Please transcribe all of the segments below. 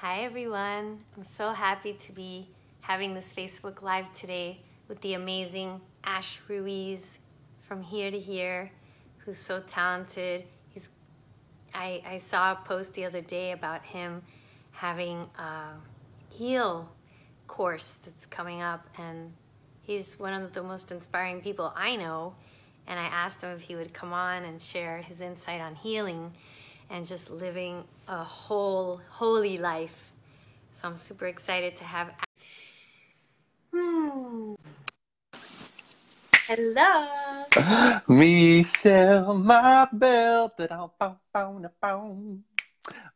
Hi, everyone. I'm so happy to be having this Facebook Live today with the amazing Ash Ruiz from Here to Here, who's so talented. He's, I, I saw a post the other day about him having a heal course that's coming up, and he's one of the most inspiring people I know. And I asked him if he would come on and share his insight on healing and just living a whole, holy life. So I'm super excited to have. Hmm. Hello. My. Da-da, bow, bow, da, bow.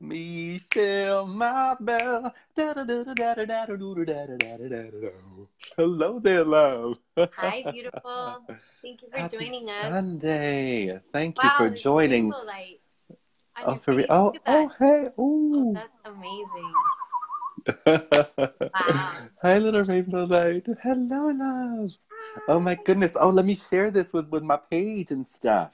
Michelle, my bell. Hello there, love. Hi, beautiful. Thank you for Happy joining us. Sunday. Thank wow, you for joining. light Oh, for re- face. oh, oh, hey, Oh, that's amazing. wow. Hi, little rainbow light. Hello, love. Oh my goodness. Oh, let me share this with, with my page and stuff.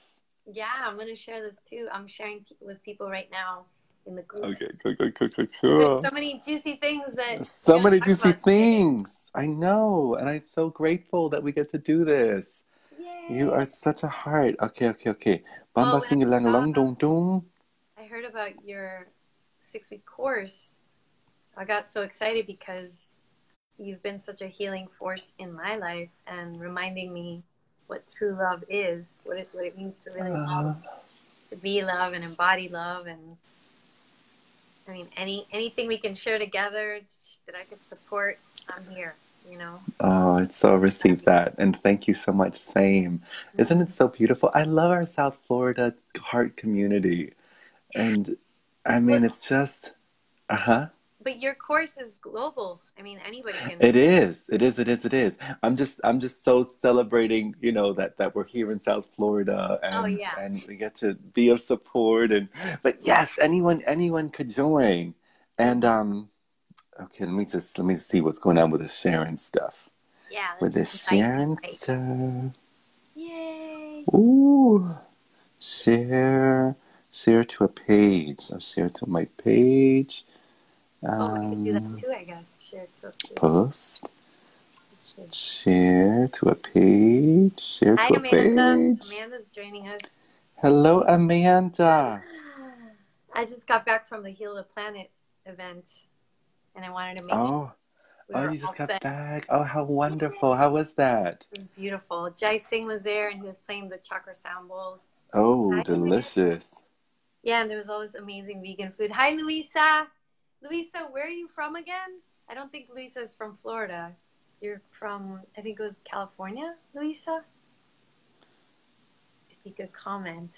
Yeah, I'm going to share this too. I'm sharing with people right now in the group. Okay, cool, cool, cool, cool, There's cool. so many juicy things that So many juicy about today. things. I know. And I'm so grateful that we get to do this. Yay. You are such a heart. Okay, okay, okay. Oh, Bamba sing lang long dong dong. I heard about your six week course. I got so excited because you've been such a healing force in my life and reminding me what true love is, what it, what it means to really Uh, love, to be love and embody love. And I mean, any anything we can share together that I could support, I'm here, you know? Oh, it's so received that. And thank you so much. Same. Isn't it so beautiful? I love our South Florida heart community. And I mean, it's just, uh huh. But your course is global. I mean, anybody can. It is. It is. It is. It is. I'm just. I'm just so celebrating. You know that that we're here in South Florida, and Oh, yeah. and we get to be of support. And but yes, anyone anyone could join. And um, okay. Let me just let me see what's going on with the Sharon stuff. yeah. With the Sharon stuff. Yay. Ooh, share share to a page. I'll share to my page. Oh, we could do Um, that too, I guess. Share to a page. post. Share to a page. Share Hi, to a Amanda. page. Amanda's joining us. Hello, Amanda. I just got back from the Heal the Planet event, and I wanted to make Oh, we oh, you just got set. back. Oh, how wonderful. How was that? It was beautiful. Jai Singh was there, and he was playing the chakra sound bowls. Oh, Hi, delicious. Yeah, and there was all this amazing vegan food. Hi, Luisa. Luisa, where are you from again? I don't think Luisa is from Florida. You're from, I think it was California, Luisa? If you could comment.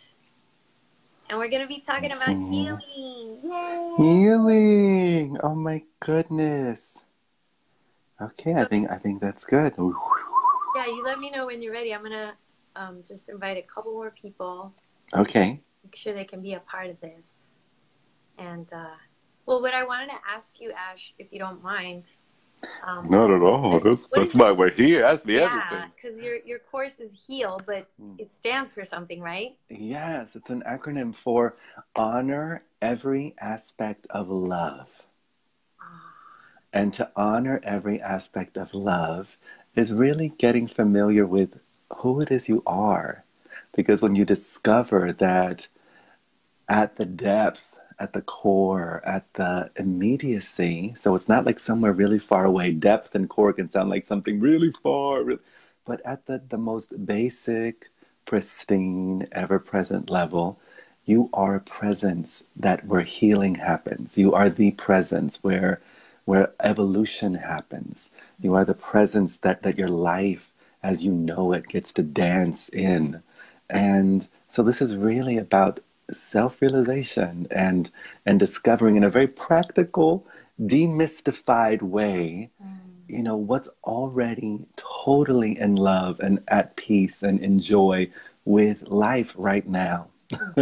And we're going to be talking about healing. Yay! Healing. Oh my goodness. Okay, I think I think that's good. Yeah, you let me know when you're ready. I'm going to um, just invite a couple more people, Okay. Make sure they can be a part of this. And, uh, well, what I wanted to ask you, Ash, if you don't mind. Um, Not at all. That's that's why we're here. Ask me Yeah, everything. because your your course is heal, but Mm. it stands for something, right? Yes, it's an acronym for honor every aspect of love. Ah, And to honor every aspect of love is really getting familiar with who it is you are. Because when you discover that at the depth, at the core, at the immediacy, so it's not like somewhere really far away. Depth and core can sound like something really far, but at the, the most basic, pristine, ever present level, you are a presence that where healing happens. You are the presence where where evolution happens. You are the presence that, that your life as you know it gets to dance in. And so this is really about self-realization and and discovering in a very practical, demystified way, you know, what's already totally in love and at peace and enjoy with life right now.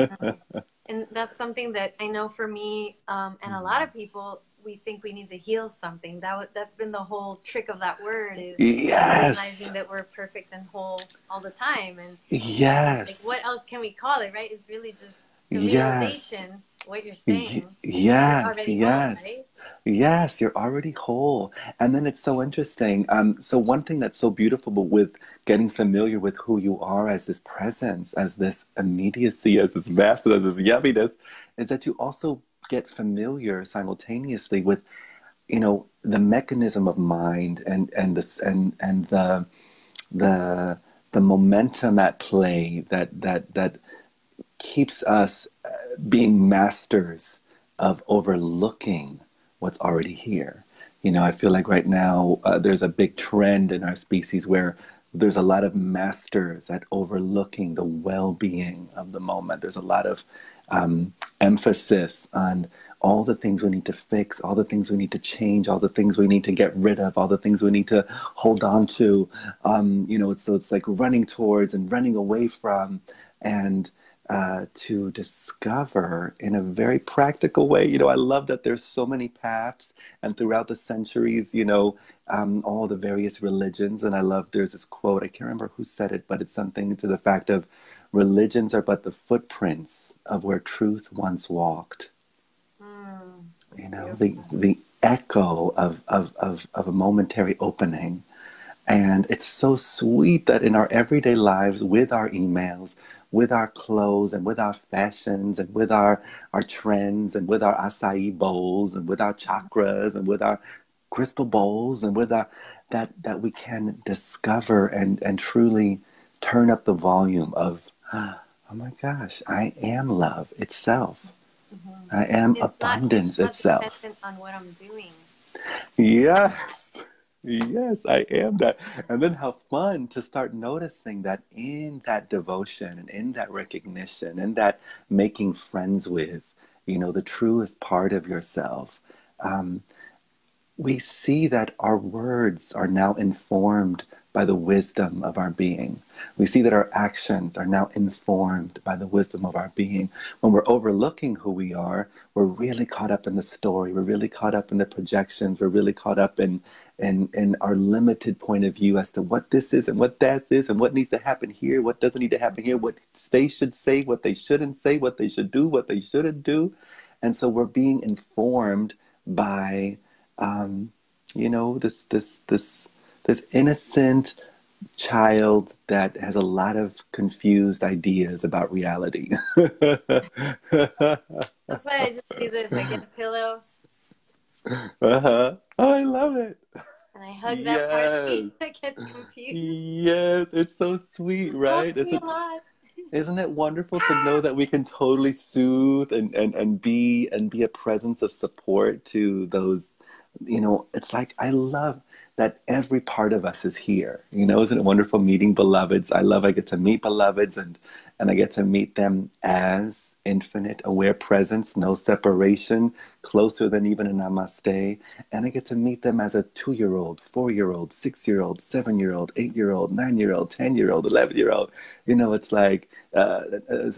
And that's something that I know for me um, and a lot of people, we think we need to heal something. That that's been the whole trick of that word is Yes. realizing that we're perfect and whole all the time. And Yes. like, what else can we call it, right? It's really just the Yes. realization, what you're saying. Y- yes, already yes. on, right? Yes, you're already whole. And then it's so interesting. Um, so, one thing that's so beautiful with getting familiar with who you are as this presence, as this immediacy, as this vastness, as this yumminess, is that you also get familiar simultaneously with, you know, the mechanism of mind and and this and and the the the momentum at play that that that keeps us uh, being masters of overlooking what's already here. You know, I feel like right now uh, there's a big trend in our species where there's a lot of masters at overlooking the well-being of the moment. There's a lot of um, emphasis on all the things we need to fix, all the things we need to change, all the things we need to get rid of, all the things we need to hold on to. Um, you know, so it's like running towards and running away from, and uh, to discover in a very practical way. You know, I love that there's so many paths, and throughout the centuries, you know, um, all the various religions. And I love there's this quote, I can't remember who said it, but it's something to the fact of religions are but the footprints of where truth once walked. Mm, you know, beautiful. the, the echo of, of, of, of a momentary opening. And it's so sweet that in our everyday lives, with our emails, with our clothes and with our fashions and with our, our trends and with our acai bowls and with our chakras and with our crystal bowls and with our that that we can discover and and truly turn up the volume of oh my gosh i am love itself mm-hmm. i am it's abundance not, it's not itself on what i'm doing yes Yes, I am that. And then how fun to start noticing that in that devotion and in that recognition and that making friends with, you know, the truest part of yourself, um, we see that our words are now informed by the wisdom of our being. We see that our actions are now informed by the wisdom of our being. When we're overlooking who we are, we're really caught up in the story. We're really caught up in the projections. We're really caught up in and and our limited point of view as to what this is and what that is and what needs to happen here, what doesn't need to happen here, what they should say, what they shouldn't say, what they should do, what they shouldn't do, and so we're being informed by, um, you know, this this this this innocent child that has a lot of confused ideas about reality. That's why I just do this. I get a pillow. Uh huh. Oh, I love it. And I hug that yes. part that gets confused. Yes, it's so sweet, it right? It's a, lot. Isn't it wonderful to know that we can totally soothe and, and, and be and be a presence of support to those, you know, it's like I love that every part of us is here. You know, isn't it wonderful meeting beloveds? I love I get to meet beloveds and and I get to meet them as infinite aware presence, no separation, closer than even a namaste. And I get to meet them as a two year old, four year old, six year old, seven year old, eight year old, nine year old, 10 year old, 11 year old. You know, it's like uh,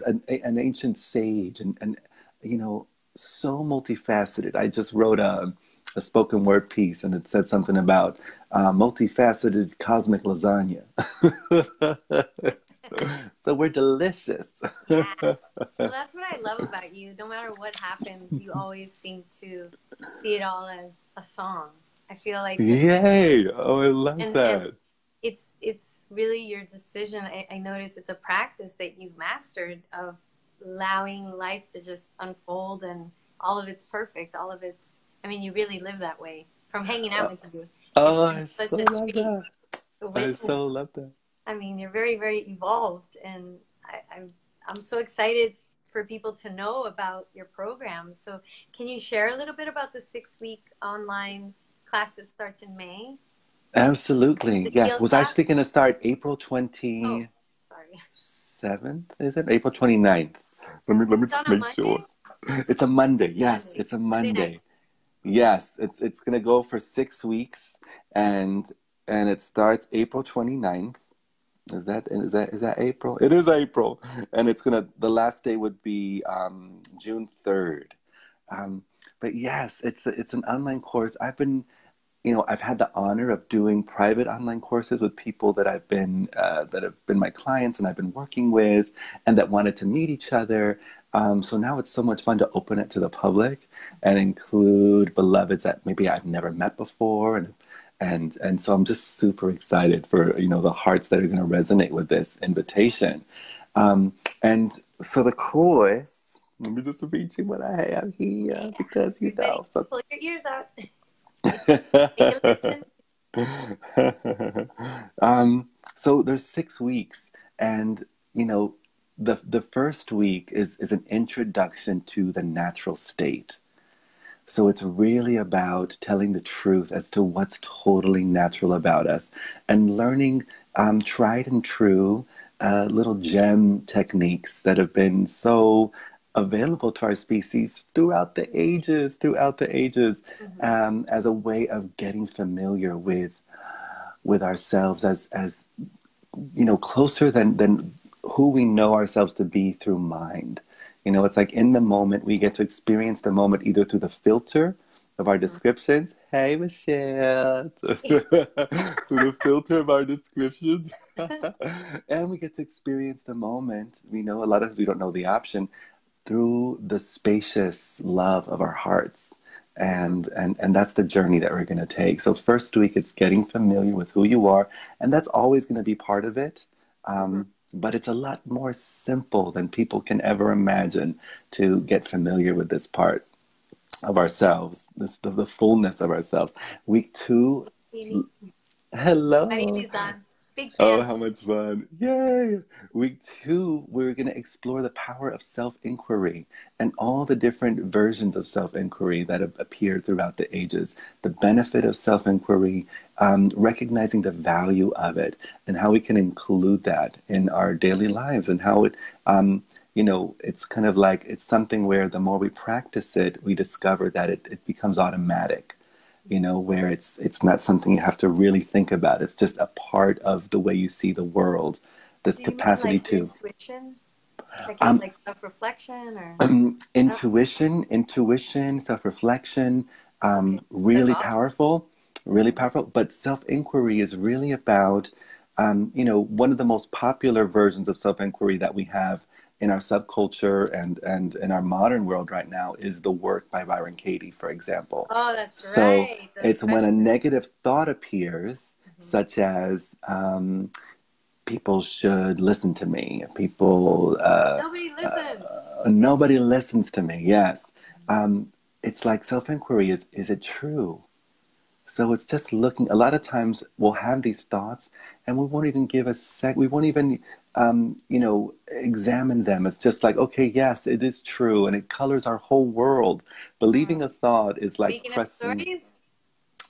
an, an ancient sage and, and, you know, so multifaceted. I just wrote a, a spoken word piece and it said something about uh, multifaceted cosmic lasagna. so we're delicious. yeah. Well, that's what I love about you. No matter what happens, you always seem to see it all as a song. I feel like yay! Oh, I love and, that. And it's it's really your decision. I, I notice it's a practice that you've mastered of allowing life to just unfold and all of it's perfect. All of it's. I mean, you really live that way from hanging out oh. with you. Oh, I so love that. I so love that. I mean, you're very, very evolved, and I, I'm I'm so excited for people to know about your program. So, can you share a little bit about the six week online class that starts in May? Absolutely. Yes. Was class? actually going to start April 27th, is it? April 29th. Let me, let me just make sure. It's a Monday. Yes, Monday. it's a Monday. Yes, it's it's going to go for six weeks and and it starts April 29th is that is that is that April? It is April, and it's gonna. The last day would be um, June third. Um, but yes, it's it's an online course. I've been, you know, I've had the honor of doing private online courses with people that I've been uh, that have been my clients and I've been working with, and that wanted to meet each other. Um, so now it's so much fun to open it to the public and include beloveds that maybe I've never met before, and and and so I'm just super excited for you know the hearts that are going to resonate with this invitation. Um, and so the course, let me just read you what I have here because you know. So pull your ears out. um, so there's six weeks, and you know, the the first week is is an introduction to the natural state. So it's really about telling the truth as to what's totally natural about us, and learning um, tried and true uh, little gem techniques that have been so available to our species throughout the ages, throughout the ages, mm-hmm. um, as a way of getting familiar with with ourselves as as you know closer than than who we know ourselves to be through mind. You know, it's like in the moment we get to experience the moment either through the filter of our descriptions. Hey, Michelle. through the filter of our descriptions. and we get to experience the moment. We know a lot of us, we don't know the option through the spacious love of our hearts. And, and, and that's the journey that we're going to take. So, first week, it's getting familiar with who you are, and that's always going to be part of it. Um, mm-hmm. But it's a lot more simple than people can ever imagine to get familiar with this part of ourselves, this the, the fullness of ourselves. Week two, hello. My name is Big fan. Oh, how much fun. Yay. Week two, we're going to explore the power of self inquiry and all the different versions of self inquiry that have appeared throughout the ages. The benefit of self inquiry, um, recognizing the value of it, and how we can include that in our daily lives, and how it, um, you know, it's kind of like it's something where the more we practice it, we discover that it, it becomes automatic you know, where it's it's not something you have to really think about. It's just a part of the way you see the world. This capacity like to intuition, um, like self reflection or um, intuition, intuition, self reflection, um, okay. really awesome. powerful, really powerful. But self inquiry is really about, um, you know, one of the most popular versions of self inquiry that we have in our subculture and and in our modern world right now is the work by Byron Katie, for example. Oh, that's so right. So it's when a negative thought appears, mm-hmm. such as um, people should listen to me. People uh, nobody listens. Uh, nobody listens to me. Yes, um, it's like self inquiry. Is is it true? So it's just looking. A lot of times we'll have these thoughts, and we won't even give a sec. We won't even um, you know, examine them. It's just like, okay, yes, it is true, and it colors our whole world. Believing mm. a thought is like Making pressing, up stories?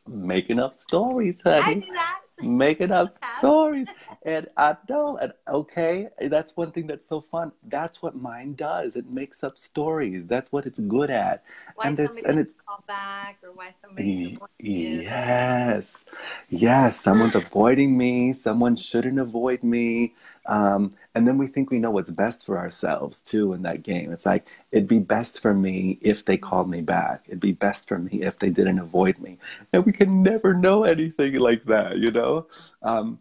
making up stories, honey. I do that. Making up stories, and I know, and okay, that's one thing that's so fun. That's what mind does. It makes up stories. That's what it's good at. Why and there's and it's call back, or why somebody yes, yes, someone's avoiding me. Someone shouldn't avoid me um, and then we think we know what's best for ourselves too in that game. It's like, it'd be best for me if they called me back. It'd be best for me if they didn't avoid me. And we can never know anything like that, you know? Um,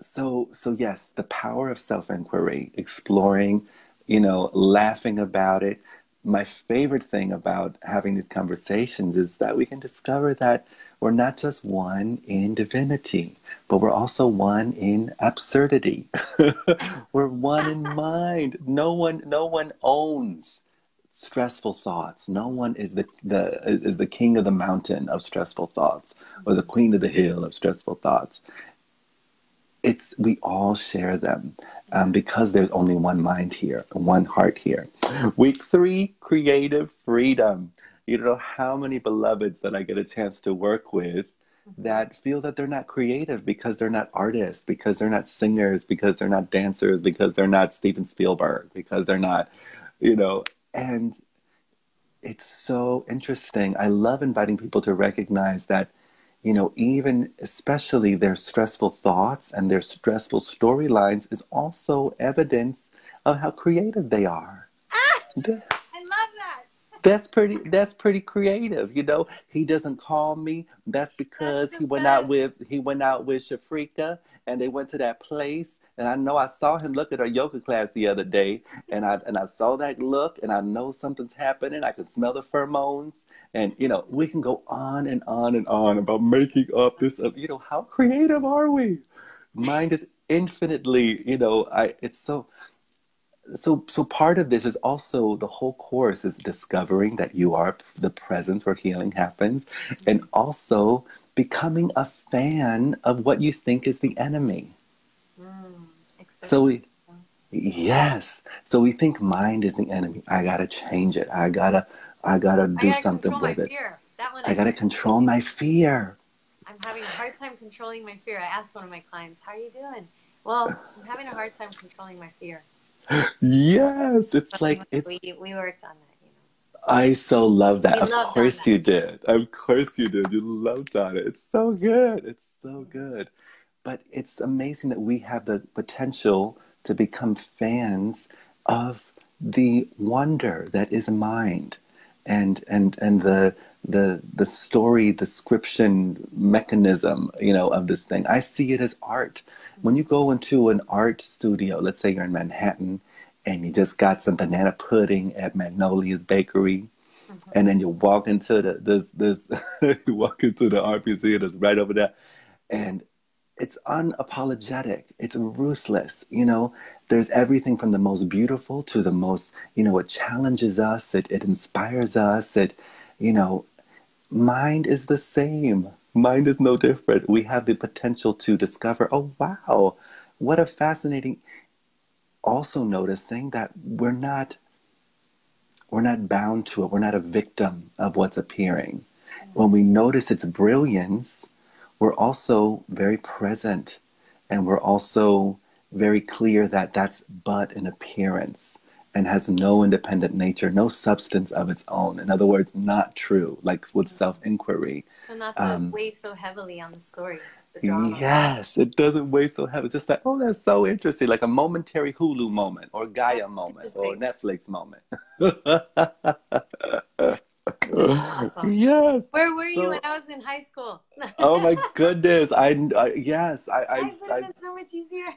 so, so yes, the power of self inquiry, exploring, you know, laughing about it. My favorite thing about having these conversations is that we can discover that we're not just one in divinity, but we're also one in absurdity. we're one in mind. No one, no one owns stressful thoughts. No one is the, the is the king of the mountain of stressful thoughts or the queen of the hill of stressful thoughts. It's we all share them um, because there's only one mind here, one heart here. Week three, creative freedom you don't know how many beloveds that I get a chance to work with mm-hmm. that feel that they're not creative because they're not artists, because they're not singers, because they're not dancers, because they're not Steven Spielberg, because they're not, you know, and it's so interesting. I love inviting people to recognize that, you know, even especially their stressful thoughts and their stressful storylines is also evidence of how creative they are. Ah, I love that. That's pretty. That's pretty creative. You know, he doesn't call me. That's because That's he went out with he went out with Shafrika, and they went to that place. And I know I saw him look at our yoga class the other day, and I and I saw that look, and I know something's happening. I can smell the pheromones, and you know, we can go on and on and on about making up this. uh, You know, how creative are we? Mind is infinitely. You know, I. It's so so so part of this is also the whole course is discovering that you are the presence where healing happens and also becoming a fan of what you think is the enemy Mm, so we yes so we think mind is the enemy i gotta change it i gotta i gotta I do gotta something with it fear. That one i gotta control my fear I'm having a hard time controlling my fear. I asked one of my clients, "How are you doing?" Well, I'm having a hard time controlling my fear. yes it's But like it's we we worked on that, you know. I so love that. Of course that. you did. Of course you did. You loved on it. It's so good. It's so good. But it's amazing that we have the potential to become fans of the wonder that is mind and and and the the the story description mechanism you know of this thing. I see it as art. When you go into an art studio let's say you're in manhattan and you just got some banana pudding at magnolia's bakery mm-hmm. and then you walk into the this this you walk into the art museum that's right over there and it's unapologetic. It's ruthless you know? There's everything from the most beautiful to the most you know it challenges us it, it inspires us it you know mind is the same. Mind is no different. We have the potential to discover oh wow what a fascinating also noticing that we're not we're not bound to it. We're not a victim of what's appearing. Mm-hmm. When we notice its brilliance we're also very present and we're also very clear that that's but an appearance and has no independent nature, no substance of its own. In other words, not true, like with self inquiry. So not to Um, weigh so heavily on the story, the. Yes, it doesn't weigh so heavy. It's just like, oh, that's so interesting, like a momentary Hulu moment or Gaia moment or. Netflix moment. Awesome. yes. Where were you when I was in high school? Oh my goodness! I, I yes, I, I I, been so much easier.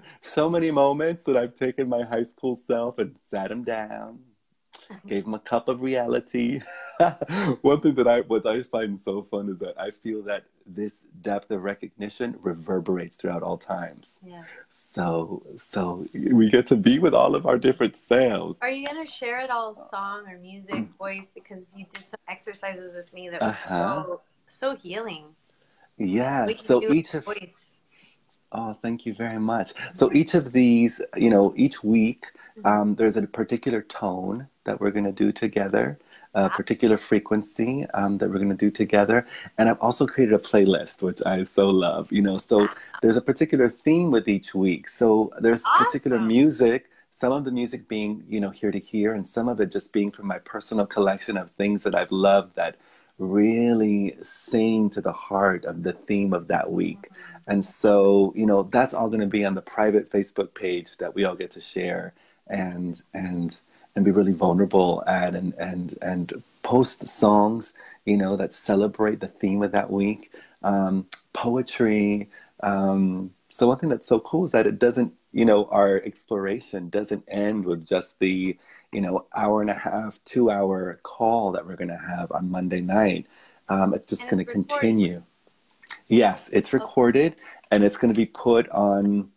So many moments that I've taken my high school self and sat him down, gave him a cup of reality. One thing that I what I find so fun is that I feel that this depth of recognition reverberates throughout all times. yes. So so we get to be with all of our different selves. Are you gonna share it all song or music, voice? Because you did some exercises with me that was Uh-huh. so so healing. Can So each of voice. Oh, thank you very much. So each of these, you know, each week, um, there's a particular tone that we're going to do together, a particular frequency um, that we're going to do together. And I've also created a playlist, which I so love, you know. So there's a particular theme with each week. So there's particular music, some of the music being, you know, here to hear, and some of it just being from my personal collection of things that I've loved that really sing to the heart of the theme of that week. And so, you know, that's all going to be on the private Facebook page that we all get to share and and and be really vulnerable at and and and post songs, you know, that celebrate the theme of that week. Um, poetry. Um, so one thing that's so cool is that it doesn't, you know, our exploration doesn't end with just the, you know, hour and a half, two hour call that we're going to have on Monday night. Um, it's just going to continue. Yes, it's recorded and it's going to be put on.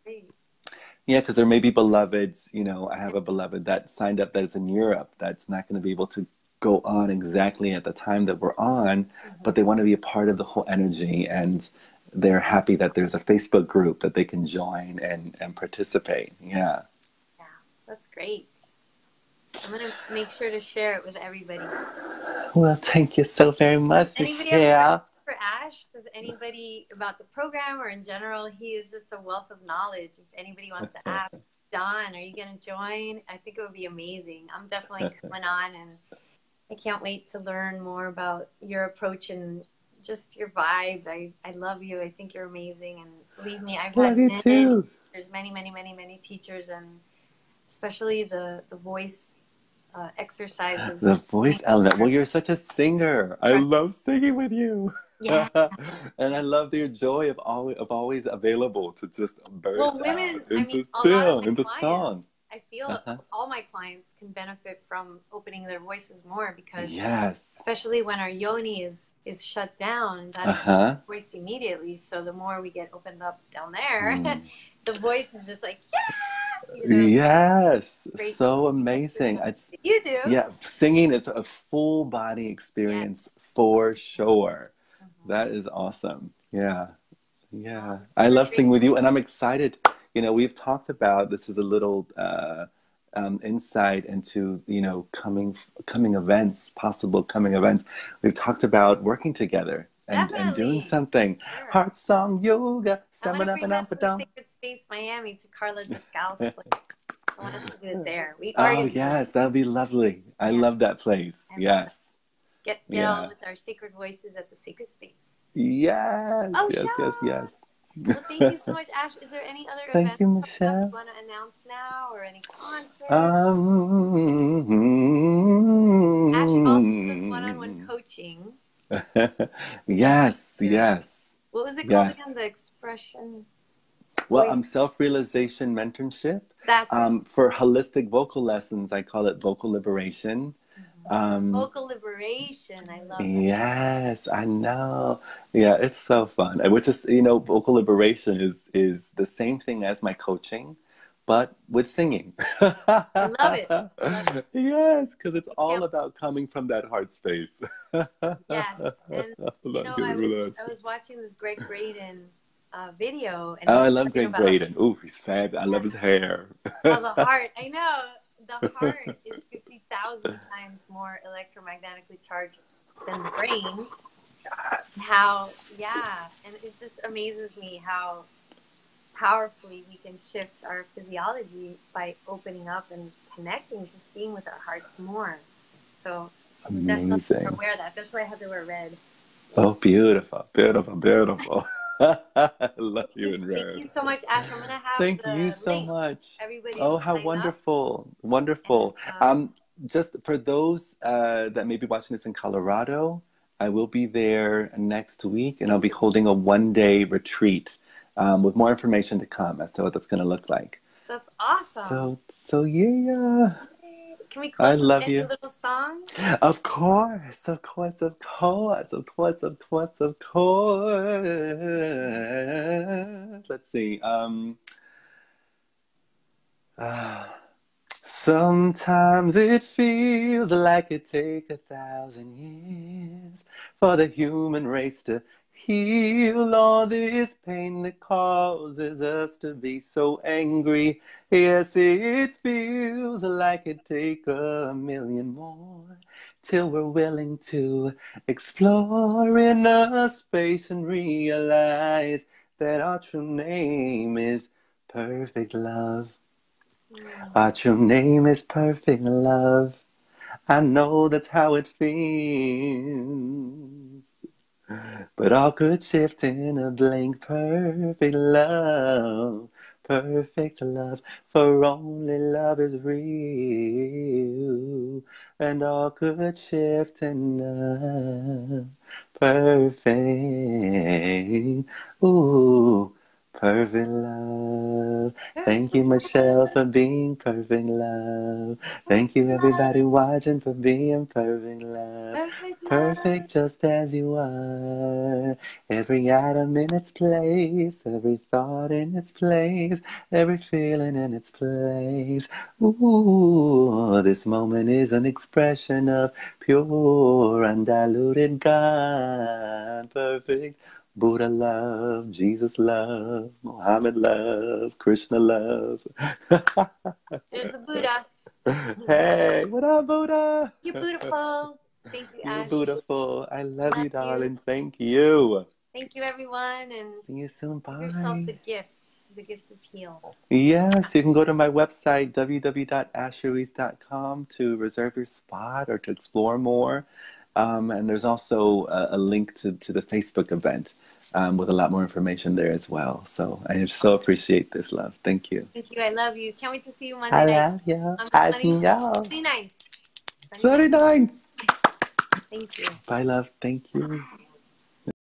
Yeah, because there may be beloveds. You know, I have a beloved that signed up that's in Europe that's not going to be able to go on exactly at the time that we're on, mm-hmm. but they want to be a part of the whole energy and they're happy that there's a Facebook group that they can join and, and participate. Yeah. Yeah, that's great. I'm gonna make sure to share it with everybody. Well, thank you so very much, Anybody Michelle. For Ash, does anybody about the program or in general? He is just a wealth of knowledge. If anybody wants to ask Don, are you going to join? I think it would be amazing. I'm definitely coming on, and I can't wait to learn more about your approach and just your vibe. I, I love you. I think you're amazing, and believe me, I've Love had many, too. there's many, many, many, many teachers, and especially the the voice uh, exercises. The voice element. Well, you're such a singer. I love singing with you. Yeah. and I love your joy of always of always available to just burst Well, women, out I into mean, a song, into clients- song. I feel Uh-huh. all my clients can benefit from opening their voices more because, Yes. especially when our yoni is is shut down, that Uh huh. voice immediately. So the more we get opened up down there, Mm. the voice is just like yeah. You, know? Yes. So amazing. It's, you do. yeah, singing is a full body experience for sure. That is awesome. Yeah. Yeah. I love singing with you and I'm excited. You know, we've talked about this is a little uh, um, insight into, you know, coming coming events, possible coming events. We've talked about working together and, and doing something. Sure. Heart song yoga. I'm gonna up bring that to and the down. Sacred Space Miami to Carla Descal's place. I want us to do it there. We Oh yes, that would be lovely. I Yeah. love that place. I Yes. Get get on with our secret voices at the secret Space. Yes. Oh, yes, yes, yes. Well, thank you so much, Ash. Is there any other Thank you, Michelle. you want to announce now, or any concerts? Um, Ash also does one-on-one coaching. yes, yes. What was it called Yes. again? The expression. Well, Voice- um, self-realization mentorship. That's Um, for holistic vocal lessons, I call it vocal liberation. Um, vocal liberation. I love that. Yes, I know. Yeah, it's so fun. Which is, you know, vocal liberation is is the same thing as my coaching, but with singing. I love it. I love it. Yes, because it's all Yeah. about coming from that heart space. Yes, and, You know, I was, I was watching this Gregg Braden uh, video. And Oh, I love Gregg Braden. Ooh, he's fab. I love his hair. How the heart, I know, the heart is 50,000 times more electromagnetically charged than the brain. How, yeah, and it just amazes me how powerfully we can shift our physiology by opening up and connecting, just being with our hearts more. So definitely Amazing. aware of that. That's why I had to wear red. Oh, beautiful, beautiful, beautiful. I love you in red. Thank you so much, Ash. I'm gonna have Thank the you so link. much. Everybody, Oh, how sign up. wonderful. Wonderful. And, um, Um, just for those uh, that may be watching this in Colorado, I will be there next week and I'll be holding a one day retreat um, with more information to come as to what that's going to look like. That's awesome. So, so yeah. Can we I close with love any you. little song? Of course, of course, of course, of course, of course, of course. Let's see. Um, ah, sometimes it feels like it take a thousand years for the human race to heal all this pain that causes us to be so angry. Yes, it feels like it take a million more till we're willing to explore inner space and realize that our true name is perfect love. Our true name is perfect love. I know that's how it feels. But all could shift in a blink. Perfect love. Perfect love. For only love is real. And all could shift in a perfect. Ooh. Perfect love. Thank you, Michelle, for being perfect love. Thank you, everybody watching, for being perfect love. Perfect. just as you are. Every atom in its place, every thought in its place, every feeling in its place. Ooh, this moment is an expression of pure, undiluted God. Perfect. Buddha love, Jesus love, Muhammad love, Krishna love. There's the Buddha. hey, what up, Buddha? You're beautiful. Thank you, You're Ash. beautiful. I love, Love you, you. darling. Thank you. Thank you, everyone, and See you soon. give yourself the gift, the gift of heal. Yes, you can go to my website, www.ashruiz.com, to reserve your spot or to explore more. Um, and there's also a, a link to, to the Facebook event um, with a lot more information there as well. So I so appreciate this, love. Thank you. Thank you. I love you. Can't wait to see you Monday I night. love you. On the I 20 love you. 29th. 39. Thank you. Bye, love. Thank you.